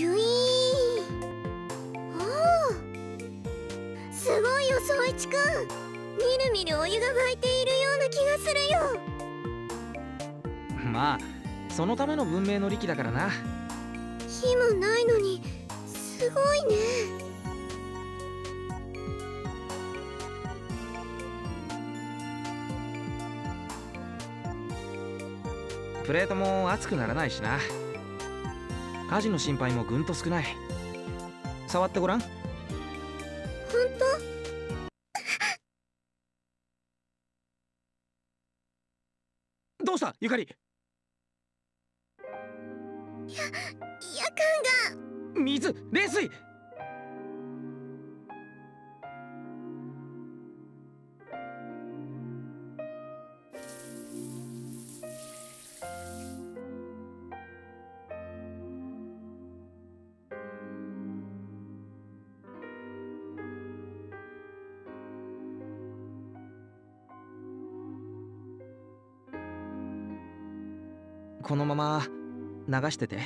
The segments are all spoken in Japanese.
シュイーン。おおすごいよ宗一くん。みるみるお湯が沸いているような気がするよ。まあそのための文明の利器だからな。火もないのにすごいね。プレートも熱くならないしな火事の心配もぐんと少ない。触ってごらん。本当？どうした？ゆかり。や夜間が。水冷水ま流してて。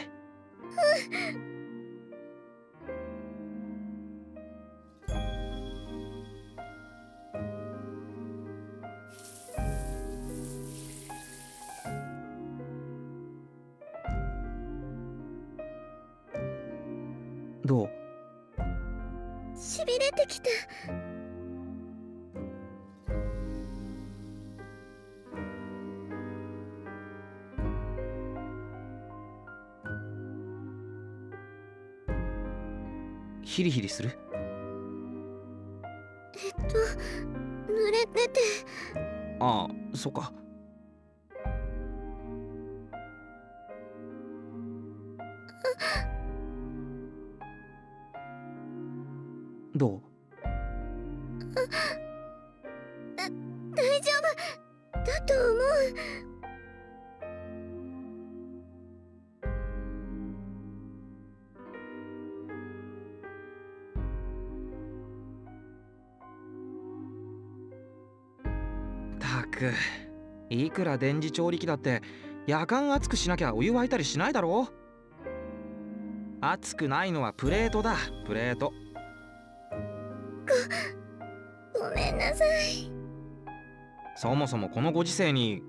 どう？しびれてきたヒリヒリする？えっと濡れてて。ああそっかいくら電磁調理器だって夜間熱くしなきゃお湯沸いたりしないだろ熱くないのはプレートだプレート。ごごめんなさい。そもそもこのご時世に。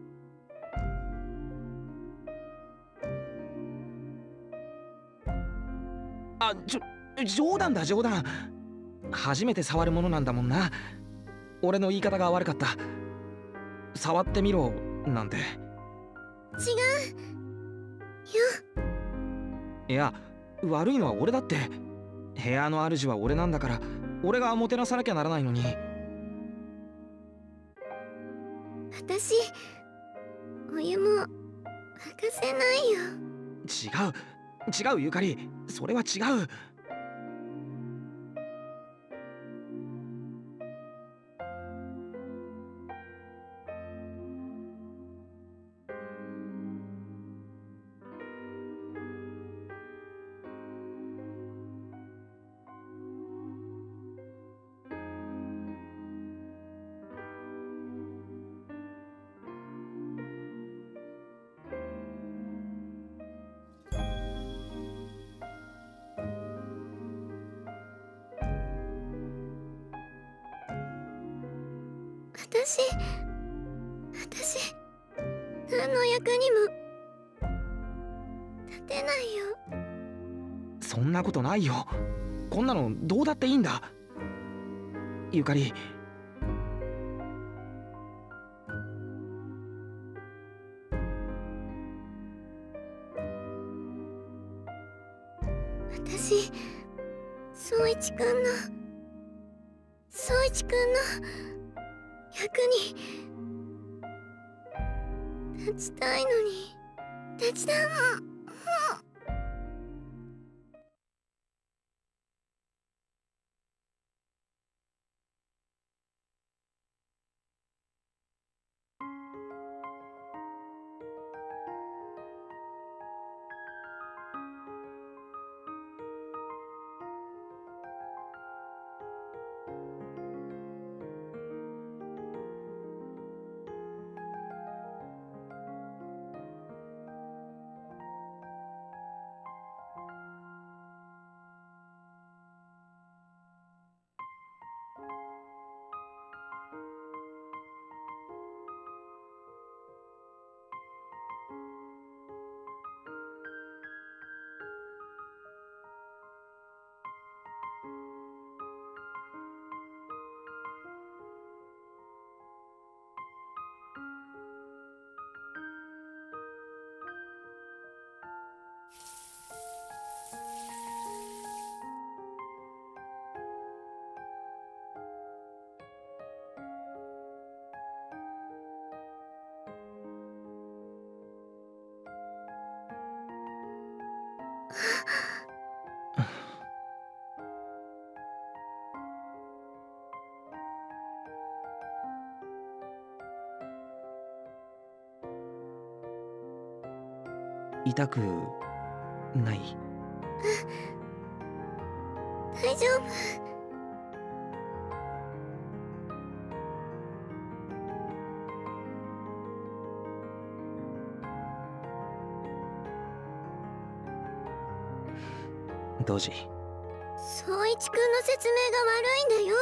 あちょ冗談だ冗談。初めて触るものなんだもんな。俺の言い方が悪かった。触ってみろなんて違う。よ。いや悪いのは俺だって。部屋の主は俺なんだから俺がもてなさなきゃならないのに。私お湯も沸かせないよ。違う。違うゆかり。それは違うなことないよ。こんなのどうだっていいんだ。ゆかり。私宗一くんの宗一くんの役に立ちたいのに立ちたも痛くない？大丈夫。ドジ総一くんの説明が悪いんだよ。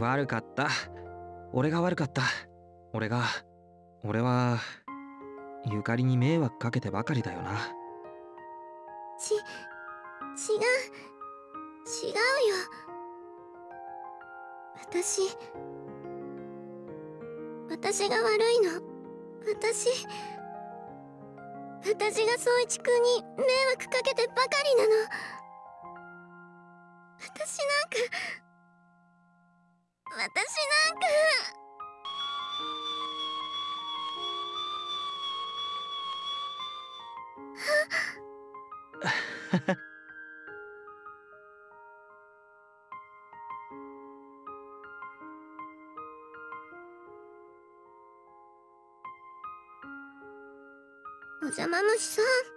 悪かった俺が悪かった。俺が俺はゆかりに迷惑かけてばかりだよな。ち違う違うよ。私私が悪いの。私私が宗一くんに迷惑かけてばかりなの。私なんか私なんか。お邪魔虫さん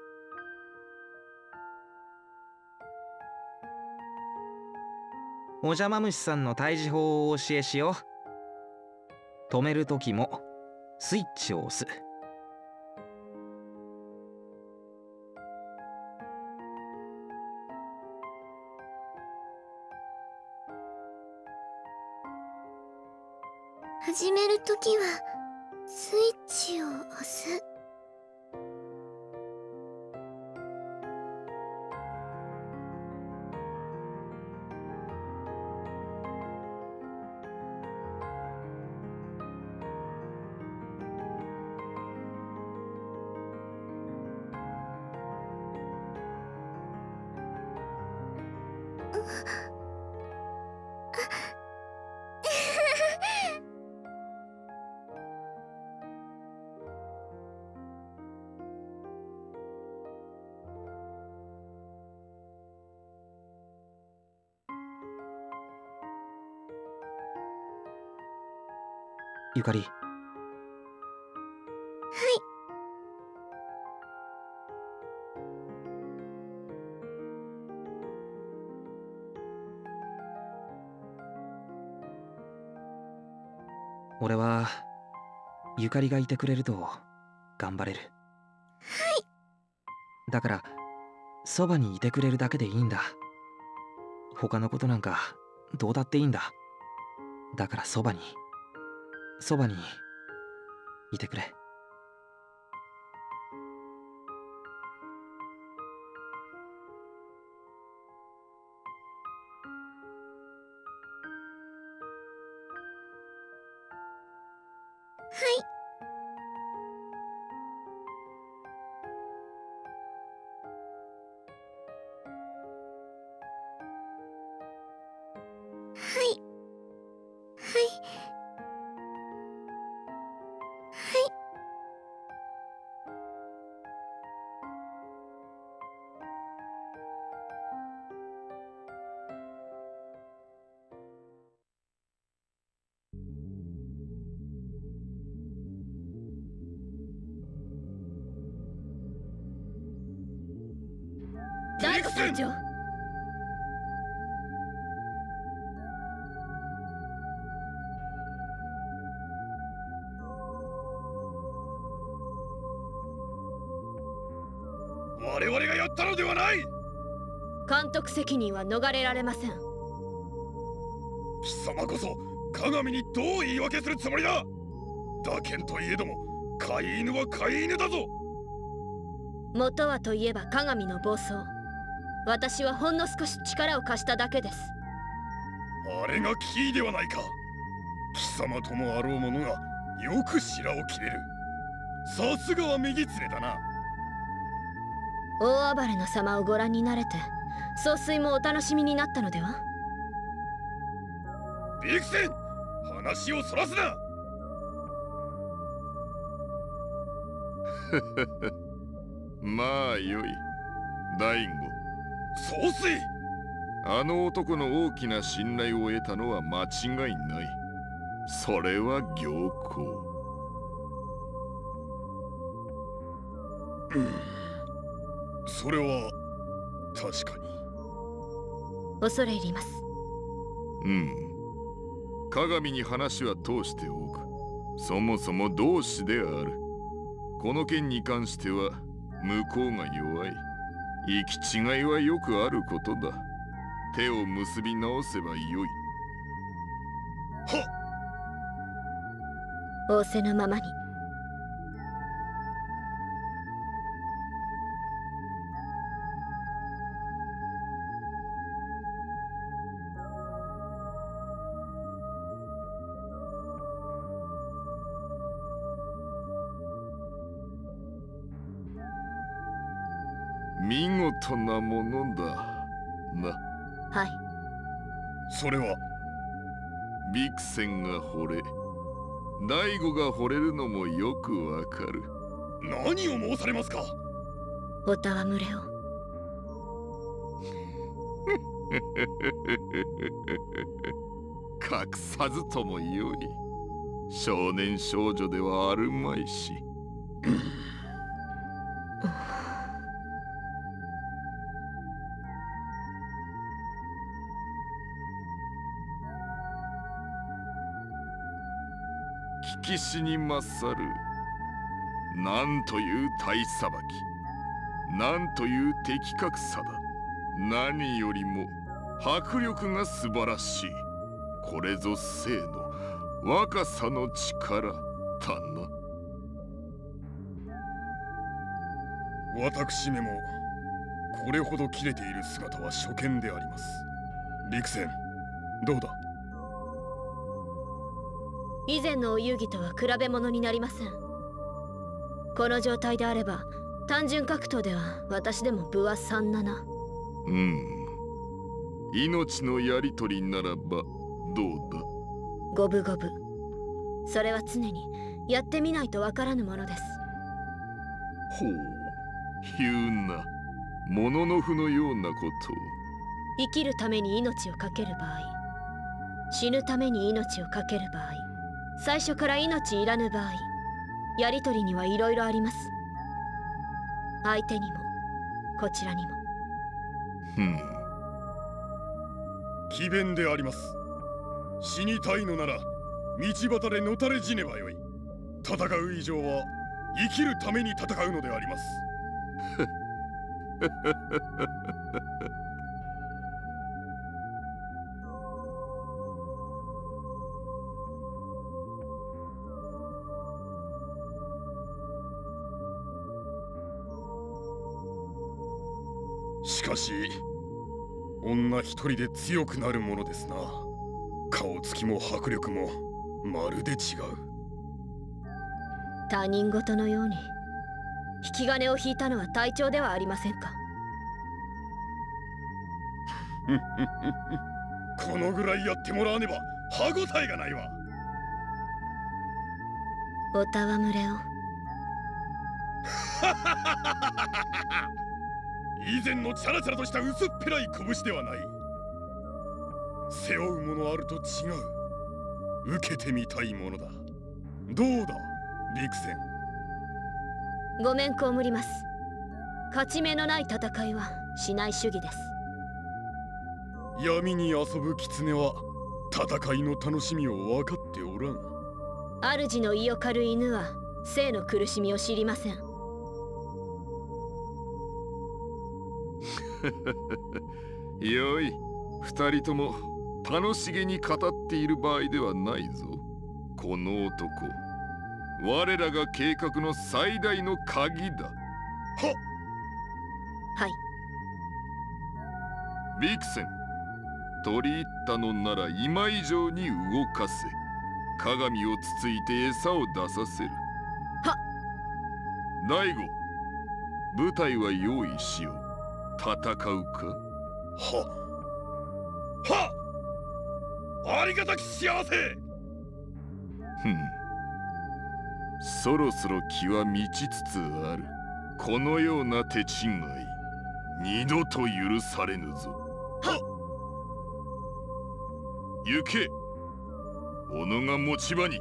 お邪魔虫さんの退治法をお教えしよう。止める時もスイッチを押す。俺はゆかりがいてくれると頑張れる。はい。だからそばにいてくれるだけでいいんだ。他のことなんかどうだっていいんだ。だからそばに。そばにいてくれ督責任は逃れられません。貴様こそ鏡にどう言い訳するつもりだ。打剣といえども飼い犬は飼い犬だぞ。元はといえば鏡の暴走。私はほんの少し力を貸しただけです。あれがキーではないか。貴様ともあろう者がよく白を切れる。さすがは右連れだな。大暴れの様をご覧になれて総帥もお楽しみになったのでは？ビクセン話をそらすな！まあよい。大悟総帥！あの男の大きな信頼を得たのは間違いない。それは行幸それは確かに恐れ入ります。うん。鏡に話は通しておく。そもそも同志である。この件に関しては向こうが弱い。行き違いはよくあることだ。手を結び直せばよい。はっ仰せのままに見事なものだ。な。はい。それは？ビクセンが惚れ。大悟が惚れるのもよくわかる。何を申されますか？お戯れを。隠さずともよい。少年少女ではあるまいししに勝る。なんという体さばき。なんという的確さだ。何よりも迫力が素晴らしい。これぞ生の若さの力だな。私めもこれほど切れている姿は初見であります。陸戦どうだ？以前のお遊戯とは比べ物になりませんこの状態であれば単純格闘では私でも分は37うん。命のやりとりならばどうだ？五分五分。それは常にやってみないとわからぬものです。ほう。言うな。もののふのようなことを。生きるために命を懸ける場合死ぬために命を懸ける場合最初から命いらぬ場合やりとりにはいろいろあります。相手にもこちらにも。ふん。詭弁であります。死にたいのなら道端でのたれ死ねばよい。戦う以上は生きるために戦うのであります し女一人で強くなるものですな。顔つきも迫力もまるで違う。他人事のように引き金を引いたのは隊長ではありませんか？このぐらいやってもらわねば歯ごたえがないわ。お戯れを 以前のチャラチャラとした薄っぺらい拳ではない。背負うものあると違う。受けてみたいものだ。どうだ陸戦？ごめんこむります勝ち目のない戦いはしない主義です。闇に遊ぶ狐は戦いの楽しみを分かっておらん。主の胃を狩る犬は生の苦しみを知りません よい二人とも楽しげに語っている場合ではないぞ。この男我らが計画の最大の鍵だ。ははい。ビクセン取り入ったのなら今以上に動かせ。鏡をつついて餌を出させる。は大悟舞台は用意しよう戦うか？は。は。ありがたき幸せ。ふん。そろそろ気は満ちつつある。このような手違い二度と許されぬぞ。は。行け。小野が持ち場に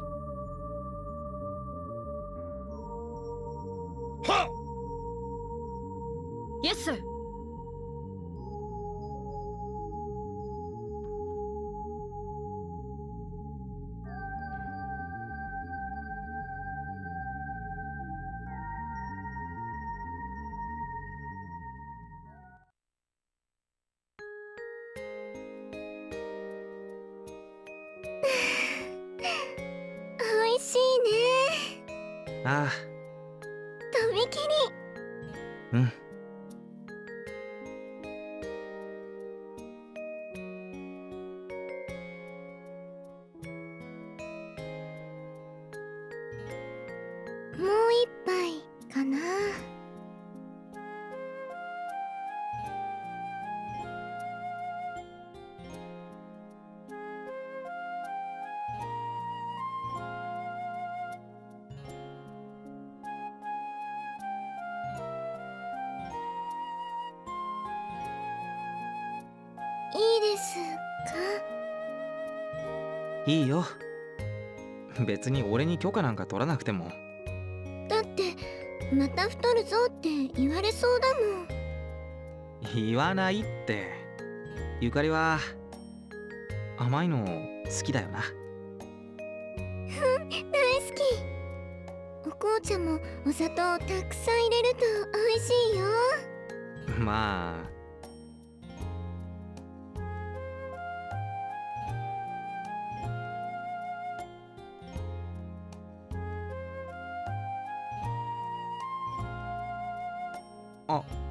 別に俺に許可なんか取らなくても。だってまた太るぞって言われそうだもん。言わないって。ゆかりは甘いの好きだよな。大好き。お紅茶もお砂糖をたくさん入れると美味しいよ。まあ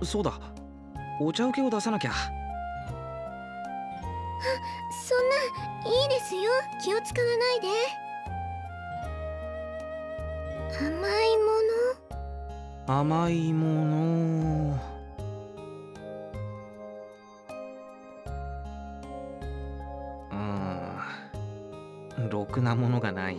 そうだ。お茶受けを出さなきゃ。そんないいですよ。気を使わないで。甘いも甘いもの。うん。ろくなものがない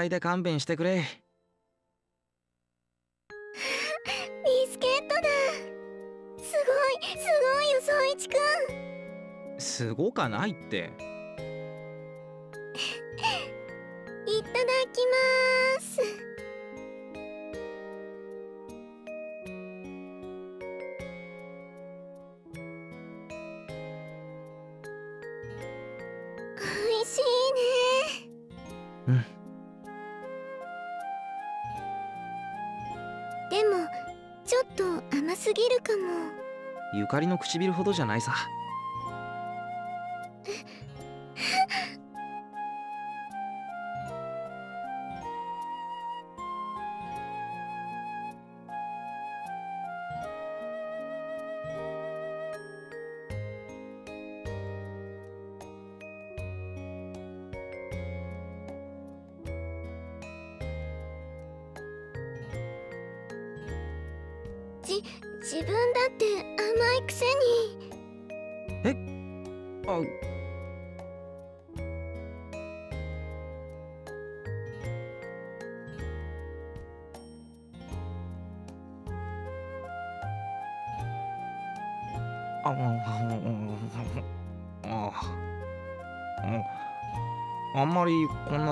らいで勘弁してくれ。ビスケットだ。すごいすごいよ宗一くん。すごかないって。いただきますゆかりの唇ほどじゃないさ。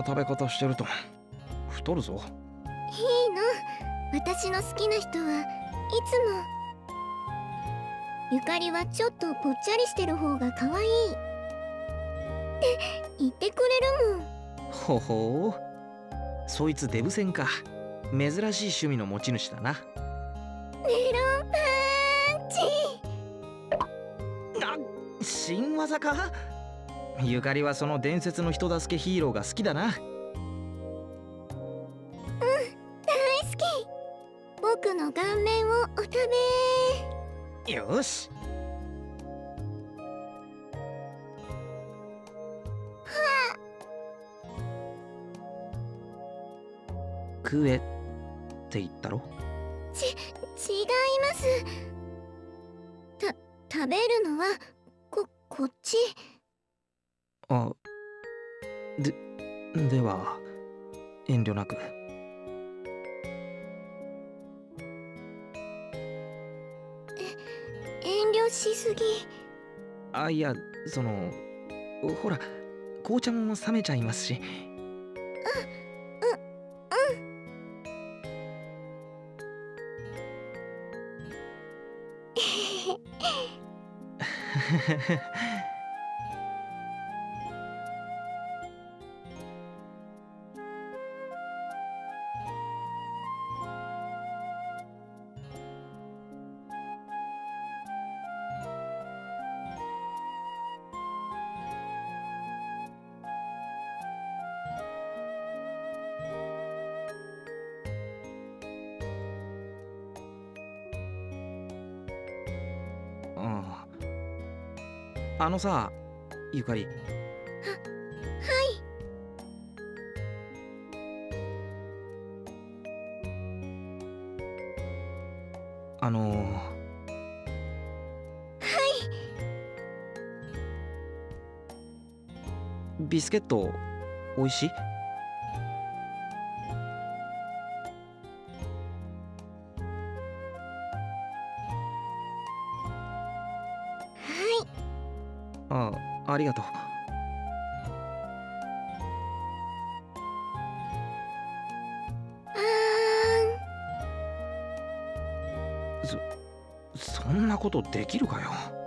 食べ方してると。太るぞ。いいの。私の好きな人はいつも。ゆかりはちょっとぽっちゃりしてる方が可愛い。って言ってくれるもん。ほほう。そいつデブ戦か。珍しい趣味の持ち主だな。メロンパンチ。あ新技か？ゆかりはその伝説の人助けヒーローが好きだな。大好き。僕の顔面をお食べ。よし。食えって言ったろ？違います。た食べるのはここっちあででは遠慮なく。遠慮しすぎ。あいやそのほら紅茶も冷めちゃいますし あのさゆかり。ははいあのはいビスケットおいしい？あありがとう。あそんなことできるかよ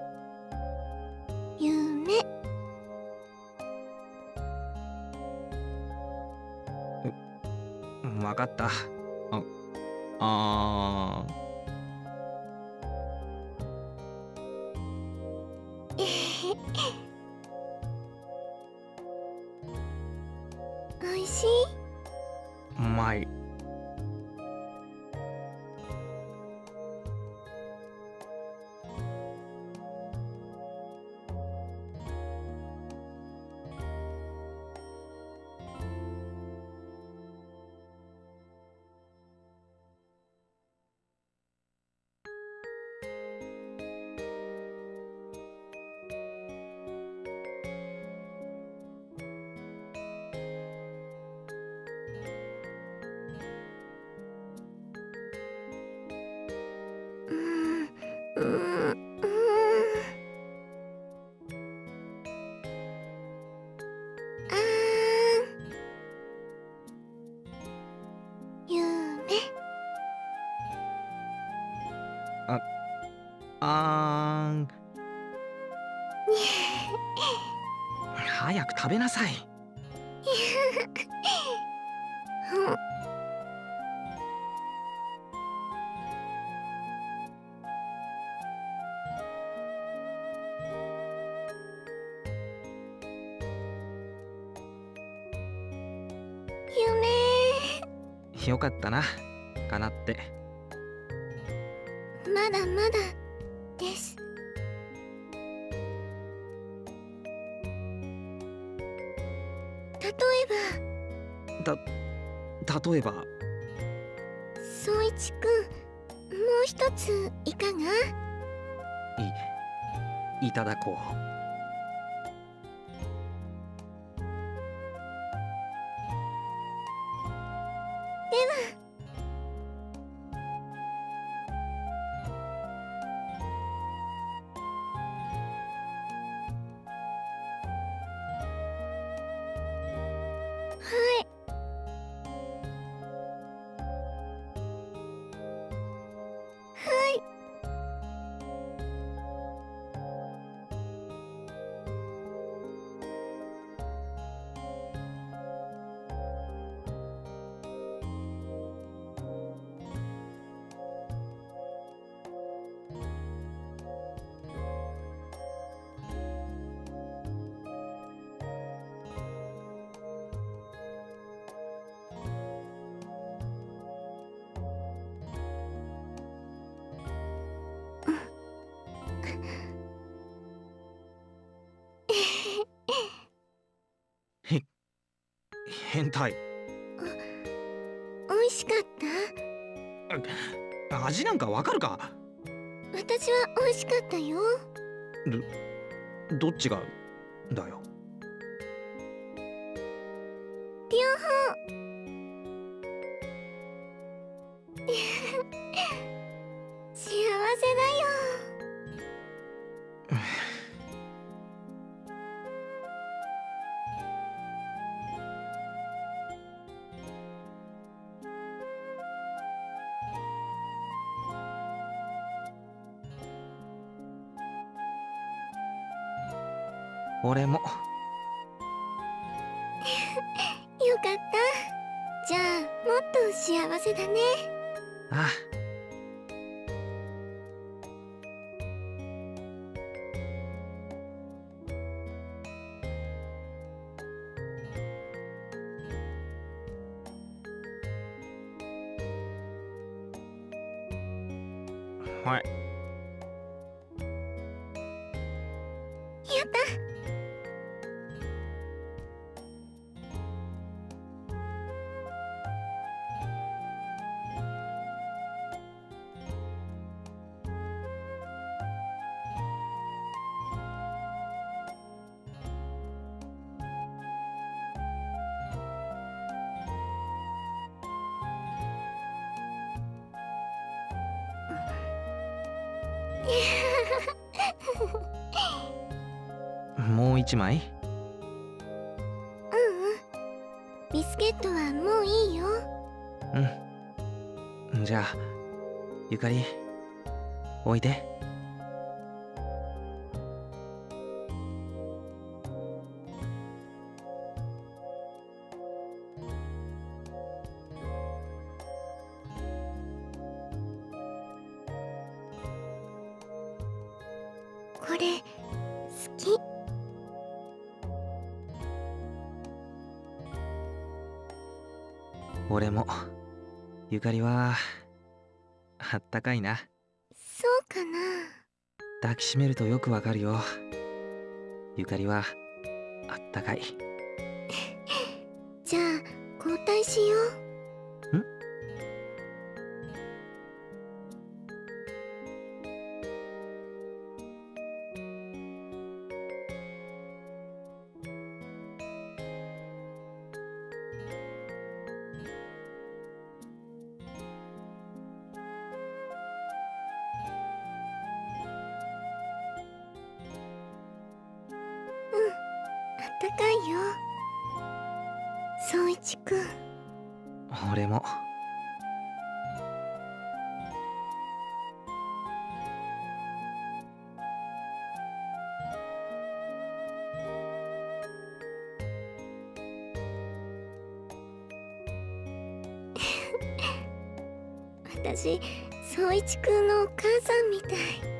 食べなさい。よかったな。かなって。まだまだえばた例えば。宗一くんもう一ついかが？いいただこうかわかるか？私は美味しかったよ。どっちがだよ？両方。幸せだよ俺も。もう一枚？ううん。ビスケットはもういいよ。うん。じゃあゆかりおいでゆかりはあったかいな。そうかな。抱きしめるとよくわかるよ。ゆかりはあったかい。じゃあ交代しよう私宗一くんのお母さんみたい。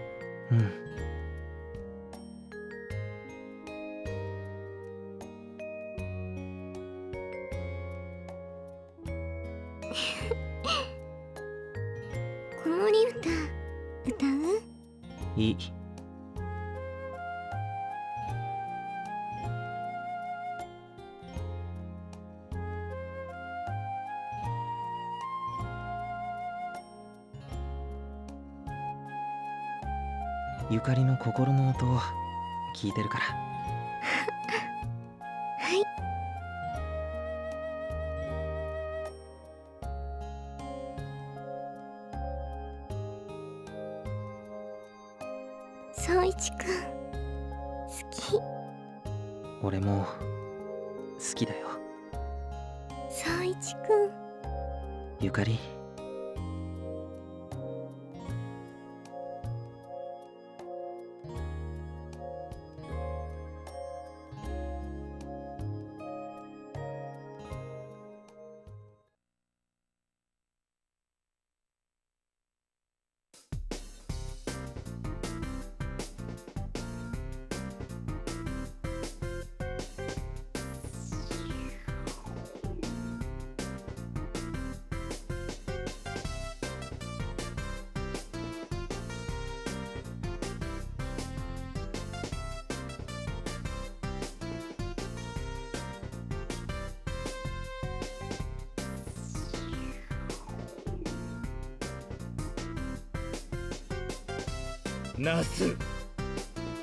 なす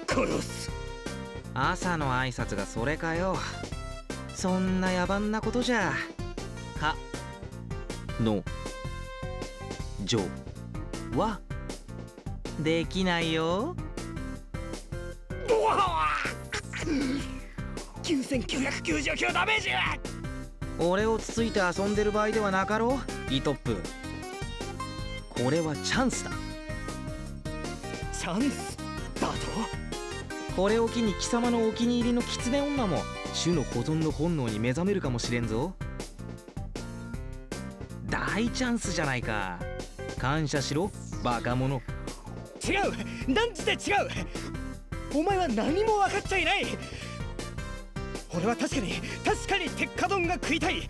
殺す。朝の挨拶がそれかよ。そんな野蛮なことじゃ。か。の。じょ。はできないよ。9999ダメージ!俺をつついて遊んでる場合ではなかろう。イトップ。これはチャンスだ。チャンスだとこれを機に貴様のお気に入りの狐女も種の保存の本能に目覚めるかもしれんぞ。大チャンスじゃないか。感謝しろバカ者。違う！断じて違う！お前は何も分かっちゃいない！俺は確かに確かに鉄火丼が食いたい！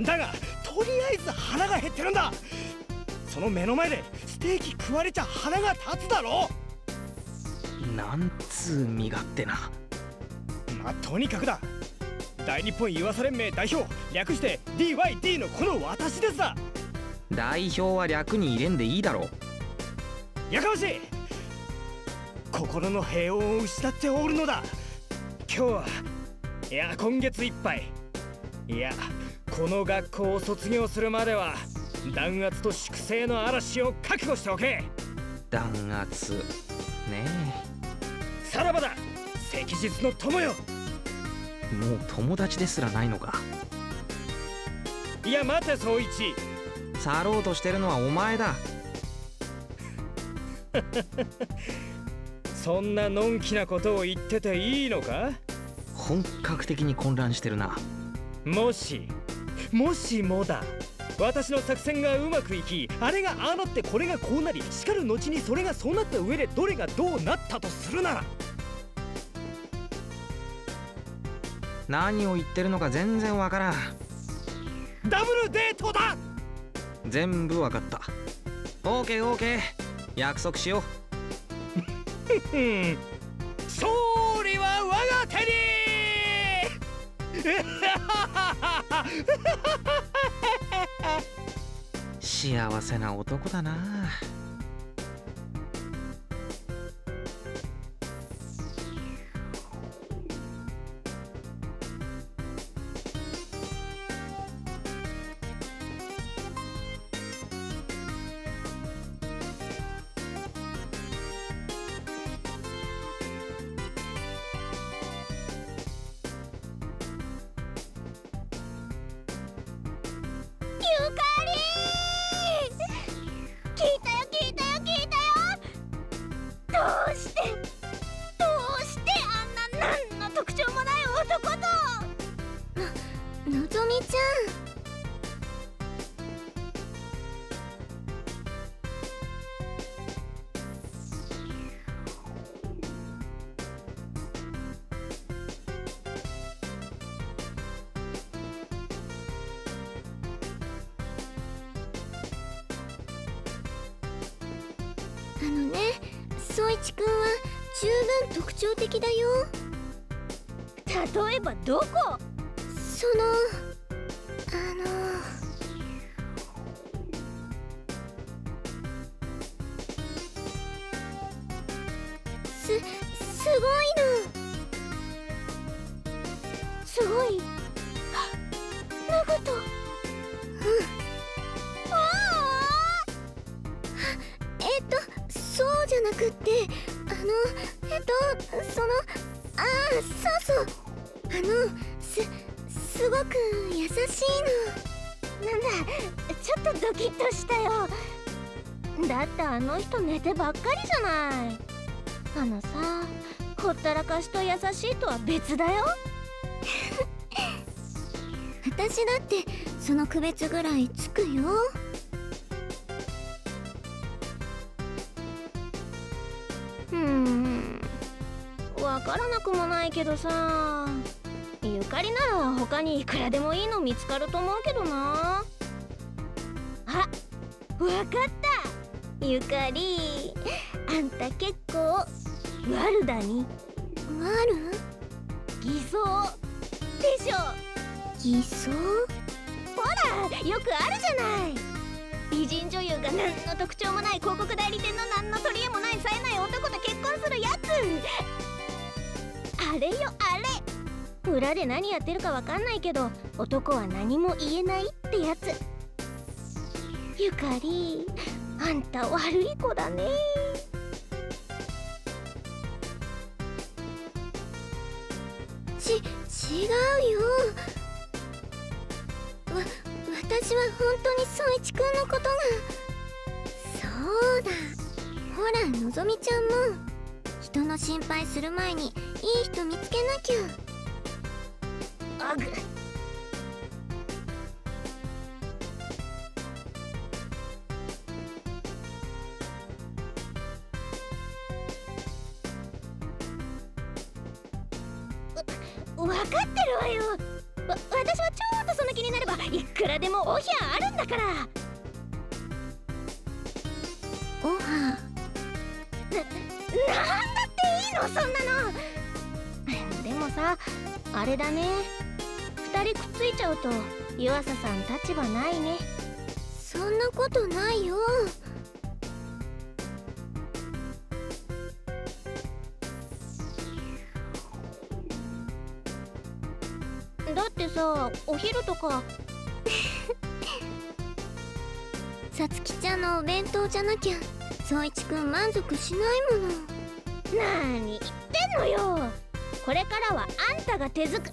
だがとりあえず腹が減ってるんだ！その目の前でステーキ食われちゃ腹が立つだろ？なんつう身勝手な。まあとにかくだ。大日本湯浅連盟代表略して DYD のこの私ですだ。代表は略に入れんでいいだろやかましい。心の平穏を失っておるのだ。今日はいや今月いっぱい。いやこの学校を卒業するまでは弾圧と粛清の嵐を覚悟しておけ。弾圧ね。さらばだ。赤日の友よ。えもう友達ですらないのか。いや待て総一。去ろうとしてるのはお前だ。そんなのんきなことを言ってていいのか？本格的に混乱してるな。もしもしもだ私の作戦がうまくいきあれがああなってこれがこうなりしかる後にそれがそうなった上でどれがどうなったとするなら。何を言ってるのか全然わからん。ダブルデートだ！全部わかった。オーケーオーケー。約束しよう。ん。勝利は我が手に！う幸せな男だな。すごい。ナグトうんわあえっとそうじゃなくってあのえっとそのああそうそう。あのすすごく優しいの。なんだちょっとドキッとしたよ。だってあの人寝てばっかりじゃない。あのさほったらかしと優しいとは別だよ。私だってその区別ぐらいつくよ。うーん。わからなくもないけどさ。ゆかりなら他にいくらでもいいの見つかると思うけどな。あわかった。ゆかりあんた結構ワルだに。ワル偽装。でしょ偽装？ほらよくあるじゃない。美人女優が何の特徴もない広告代理店の何の取り柄もない冴えない男と結婚するやつ。あれよあれ。裏で何やってるかわかんないけど男は何も言えないってやつ。ゆかりあんた悪い子だね。ち違うよ。私は本当に宗一くんのことが。そうだ。ほらのぞみちゃんも。人の心配する前にいい人見つけなきゃ。じゃなきゃ宗一くん満足しないもの。なーに言ってんのよ。これからはあんたが手作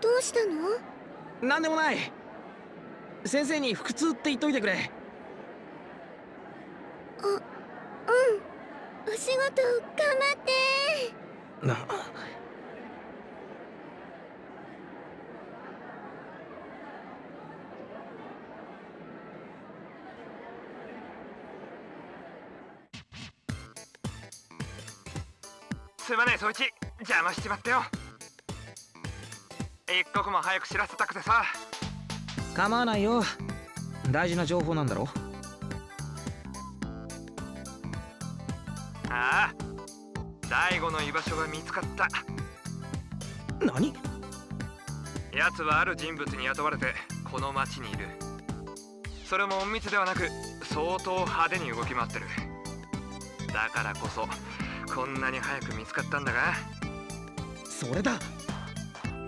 どうしたの？なんでもない。先生に腹痛って言っといてくれ。あうん。お仕事頑張って。な。すまねえそいち邪魔しちまってよ一刻も早く知らせたくてさ。構わないよ。大事な情報なんだろ。ああ。大悟の居場所が見つかった。何？奴はある人物に雇われてこの町にいる。それも隠密ではなく相当派手に動き回ってる。だからこそこんなに早く見つかったんだが。それだ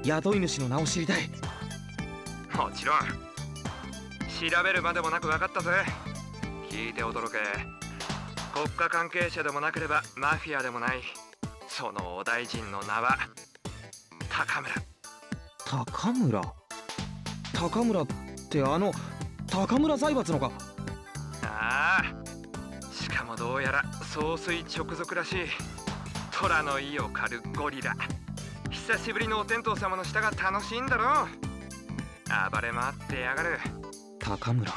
雇い主の名を知りたい。もちろん。調べるまでもなく分かったぜ。聞いて驚け。国家関係者でもなければマフィアでもない。そのお大臣の名は高村。高村？高村ってあの高村財閥のか？ああ。しかもどうやら総帥直属らしい。虎の意を狩るゴリラ久しぶりのお天道様の下が楽しいんだろう。暴れ回ってやがる。高村。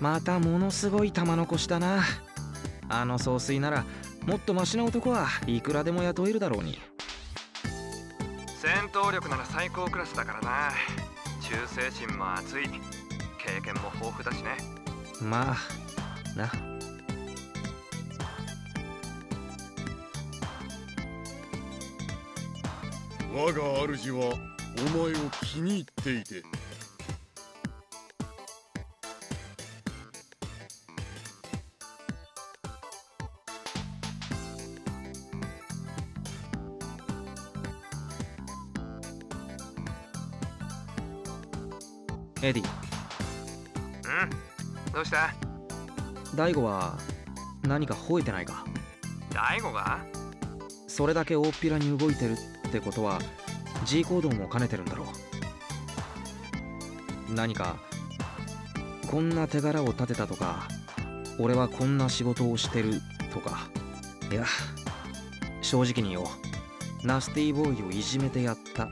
またものすごい玉残しだな。あの総帥ならもっとマシな男はいくらでも雇えるだろうに。戦闘力なら最高クラスだからな。忠誠心も熱い。経験も豊富だしね。まあな。我が主はお前を気に入っていてエディ。うん。どうした？大悟は何か吠えてないか？大悟が？それだけ大っぴらに動いてるってことは G 行動も兼ねてるんだろう。何かこんな手柄を立てたとか俺はこんな仕事をしてるとか。いや正直に言おう。ナスティボーイをいじめてやった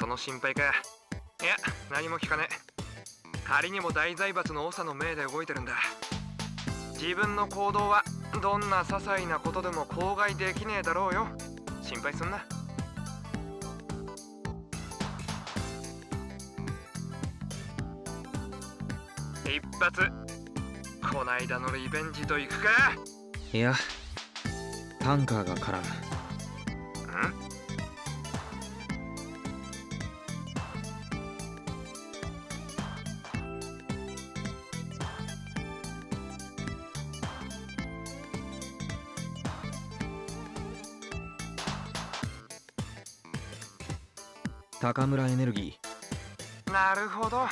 その心配か。いや何も聞かねえ。仮にも大財閥の長の命で動いてるんだ。自分の行動はどんな些細なことでも口外できねえだろうよ。心配すんな。一発。こないだのリベンジといくか。いやタンカーが絡む。ん？高村エネルギなるほど。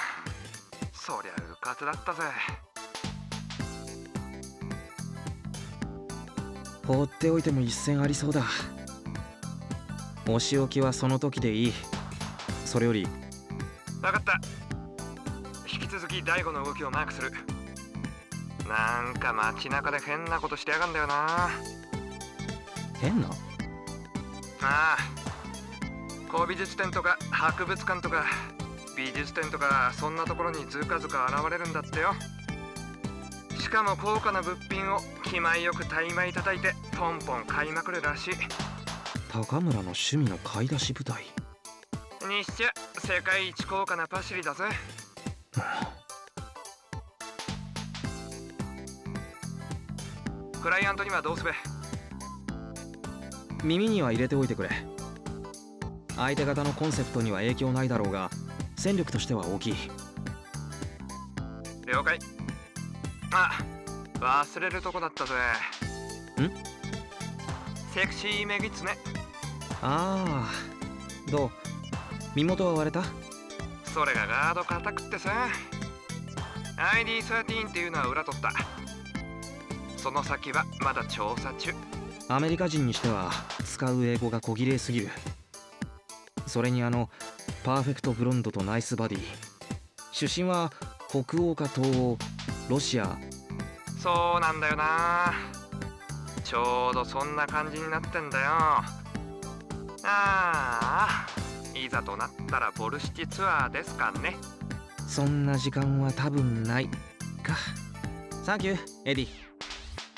そりゃうかつだったぜ。ー放っておいても一戦ありそうだ。お仕置きはその時でいい。それより。分かった。引き続き大悟の動きをマークする。なんか街中で変なことしてやがんだよな。変な？ああ。古美術展とか博物館とか美術展とかそんなところにずかずか現れるんだってよ。しかも高価な物品を気前よく大枚叩いてポンポン買いまくるらしい。高村の趣味の買い出し部隊にしちゃ世界一高価なパシリだぜ。クライアントにはどうすべ？耳には入れておいてくれ相手方のコンセプトには影響ないだろうが戦力としては大きい。了解。あ忘れるとこだったぜ。ん？セクシーメギツネああどう？身元は割れた？それがガード固くってさ。ID13 っていうのは裏取った。その先はまだ調査中。アメリカ人にしては使う英語が小綺麗すぎるそれにあのパーフェクトブロンドとナイスバディ。出身は北欧か東欧ロシア。そうなんだよな。ちょうどそんな感じになってんだよ。ああいざとなったらボルシチツアーですかね。そんな時間は多分ないか。サンキューエディ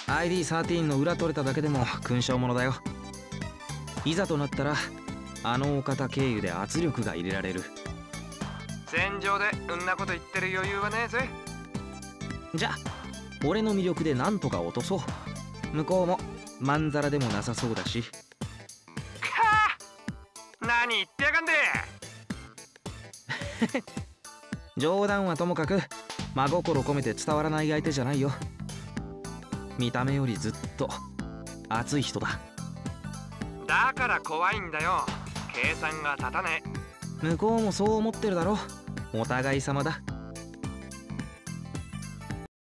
ID13 の裏取れただけでも勲章ものだよ。いざとなったらあのお方経由で圧力が入れられる。戦場でうんなこと言ってる余裕はねえぜ。じゃあ俺の魅力でなんとか落とそう。向こうもまんざらでもなさそうだし。かあ何言ってやがんで！冗談はともかく真心込めて伝わらない相手じゃないよ。見た目よりずっと熱い人だ。だから怖いんだよ計算が立たね向こうもそう思ってるだろお互い様だ。